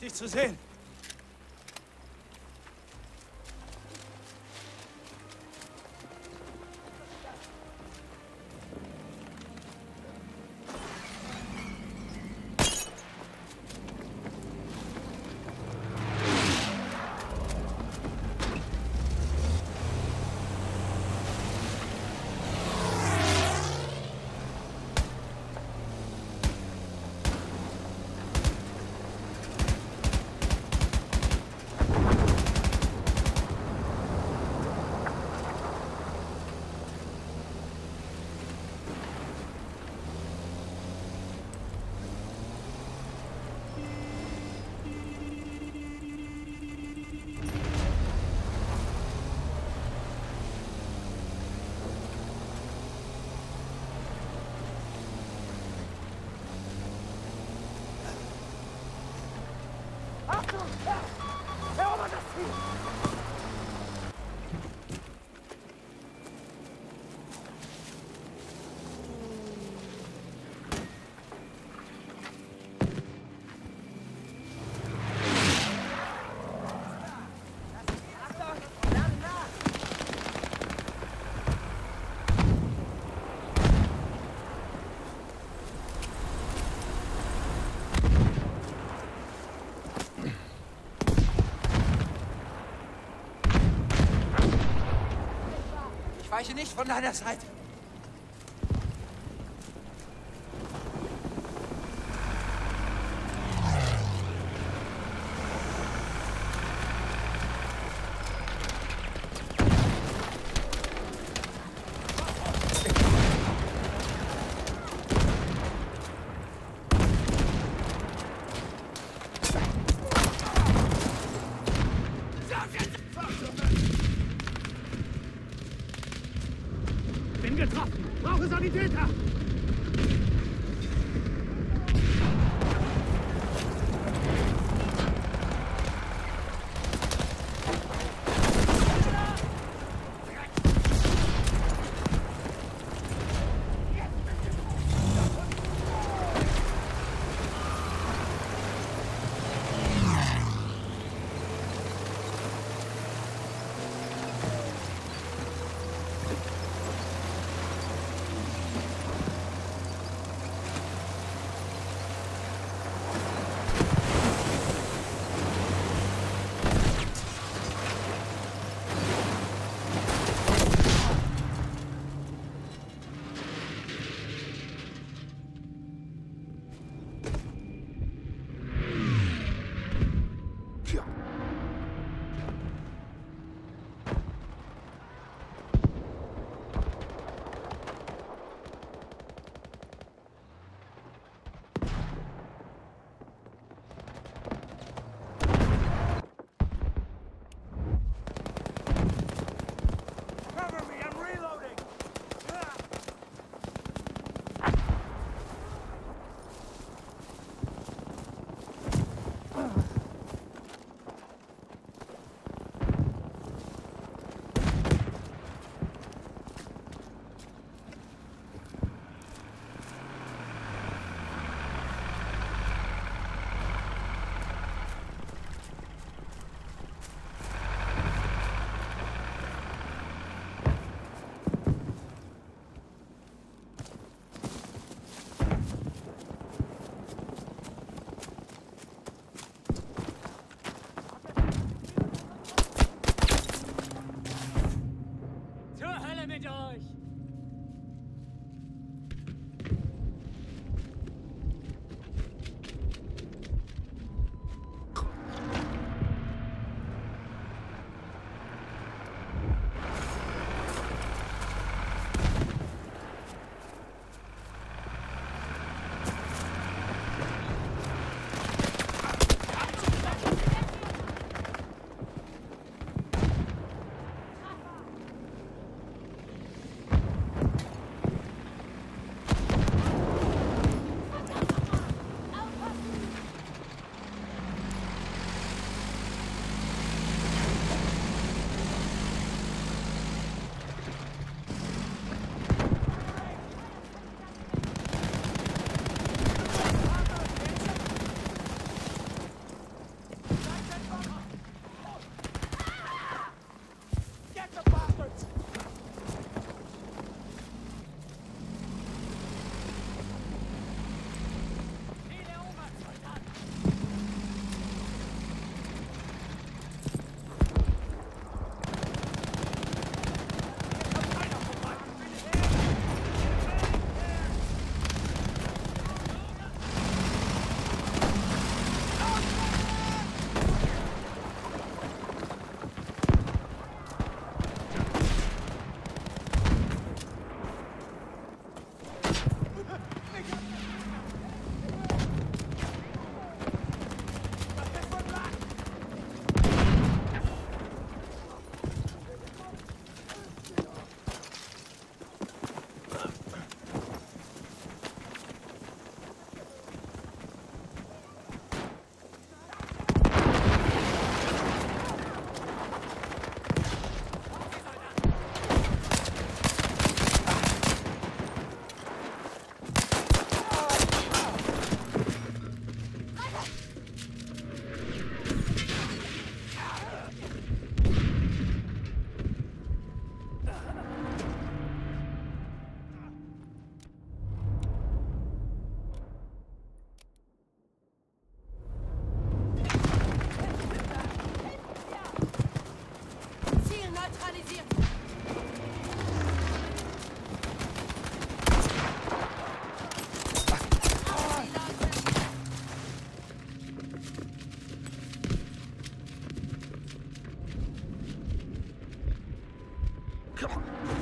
Dich zu sehen. Weiche nicht von deiner Seite. Come on.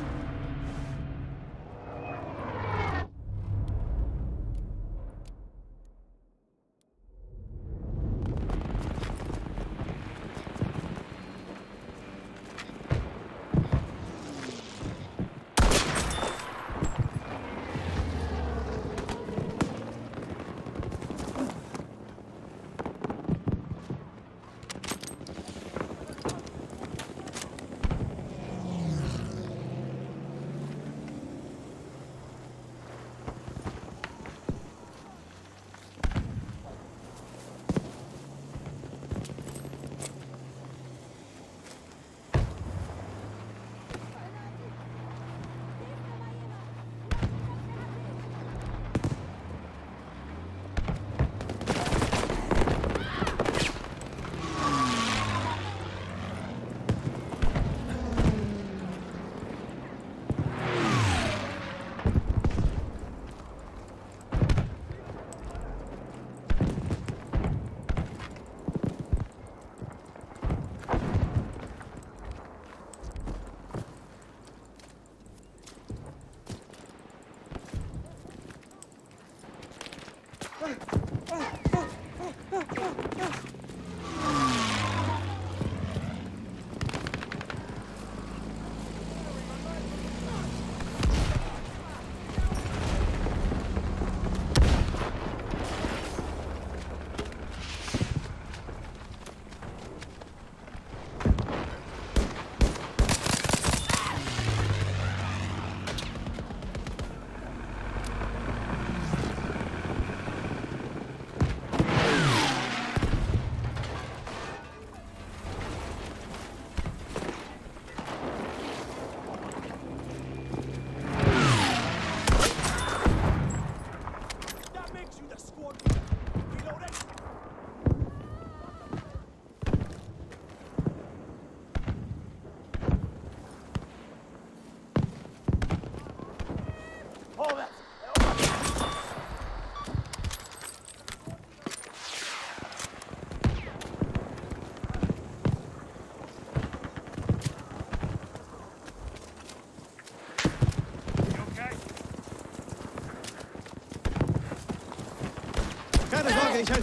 Rachel!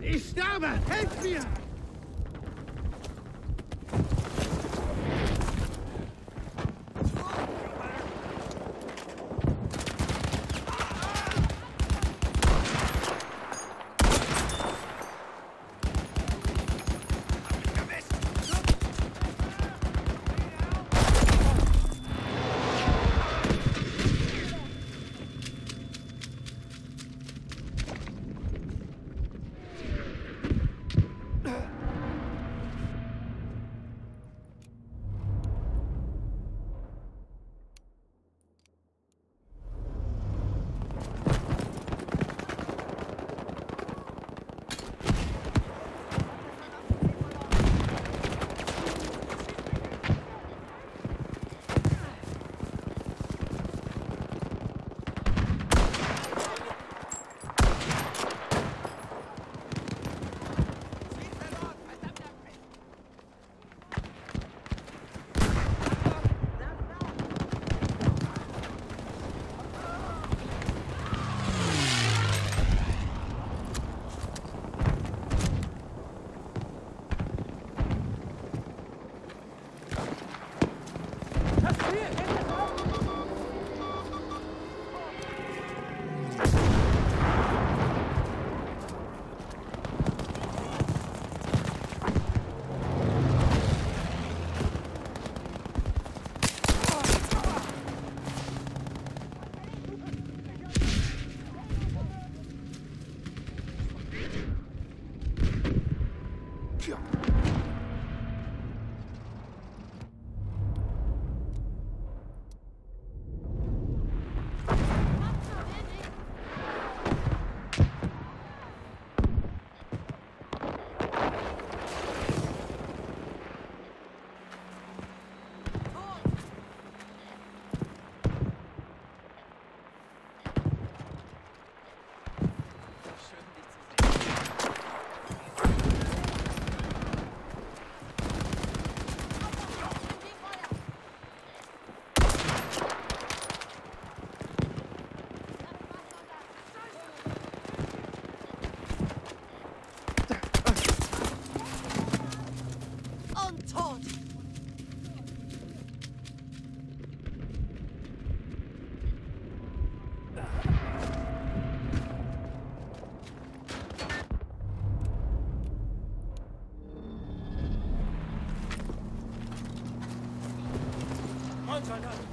Ich sterbe! Helft mir! run, run.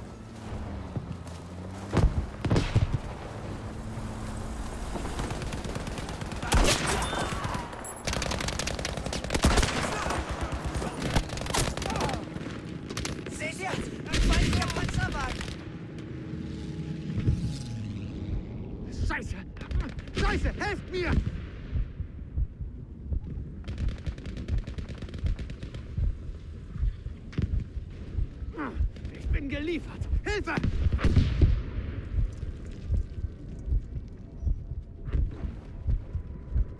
Hilfe!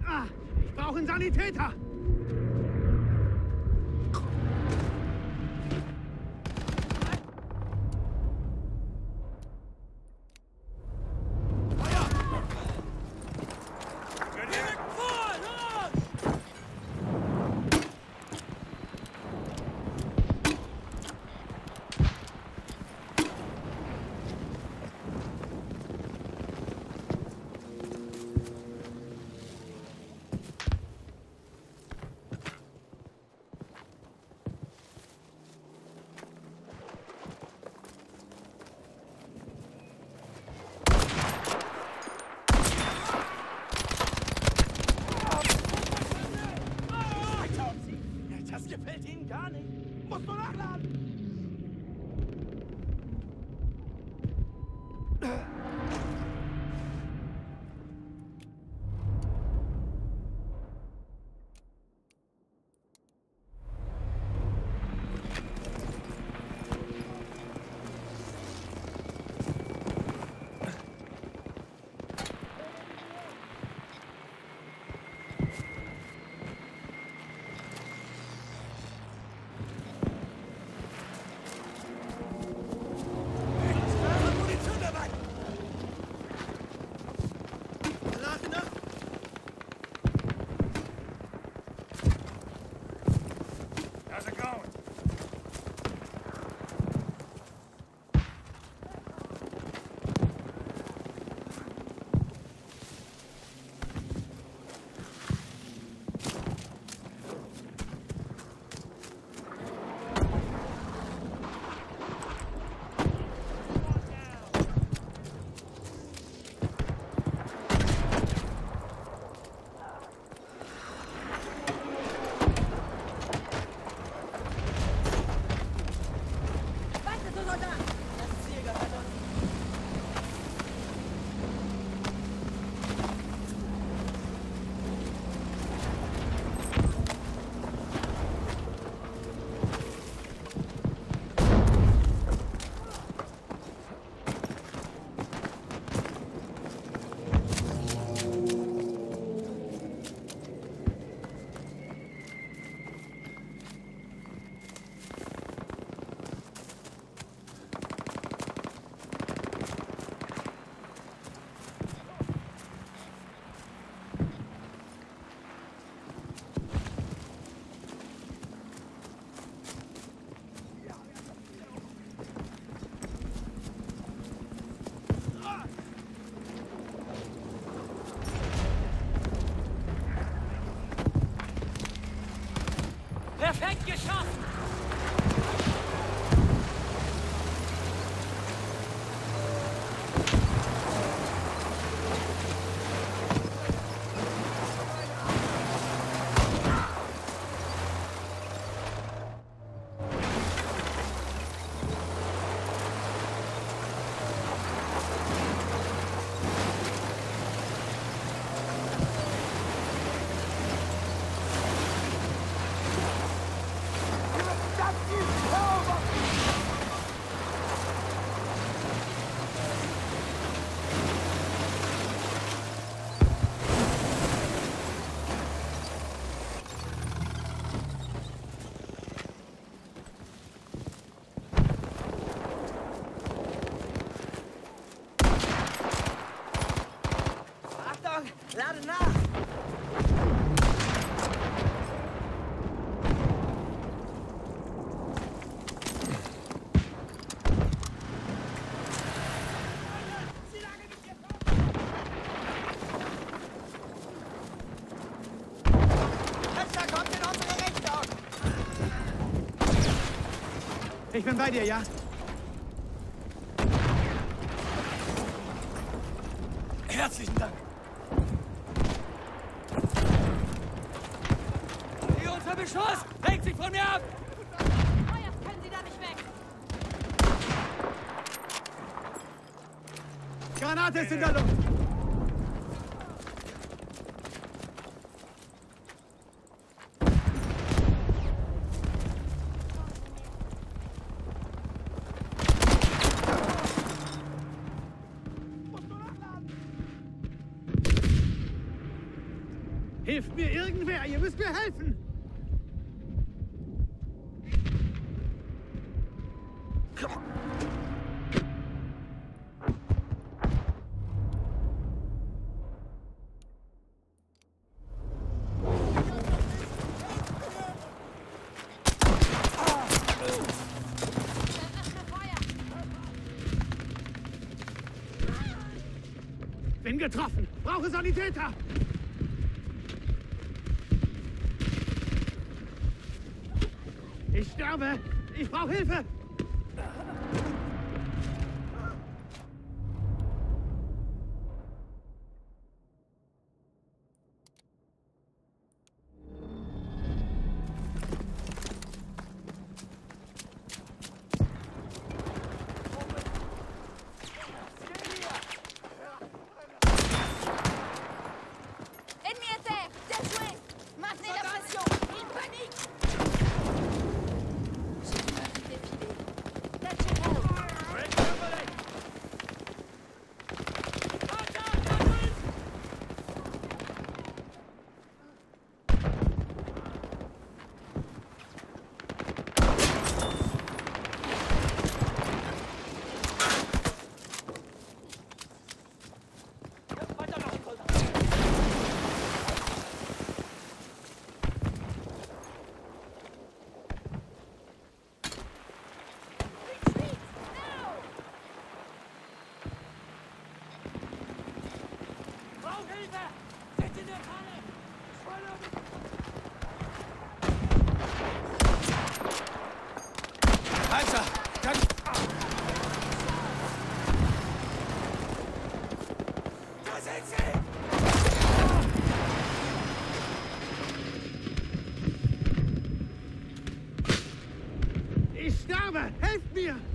Ah, ich brauche einen Sanitäter! Gar nicht! Musst du nachladen! Ich bin bei dir, ja? müsst mir helfen! Bin getroffen! Brauche Sanitäter! Abgabe! Ich brauche Hilfe! minha!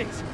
it!